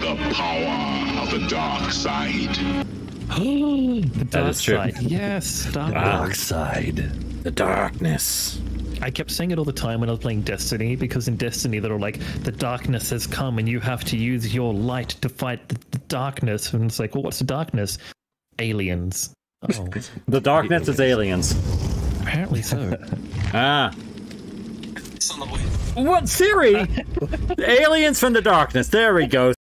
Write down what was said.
the power of the dark side. the dark true. side. Yes, the ah. Dark side. The darkness. I kept saying it all the time when I was playing Destiny because in Destiny they're all like, the darkness has come and you have to use your light to fight the, the darkness. And it's like, well, what's the darkness? Aliens. Oh, The darkness is aliens. apparently so. Ah. It's. What Siri? aliens from the darkness. There we go.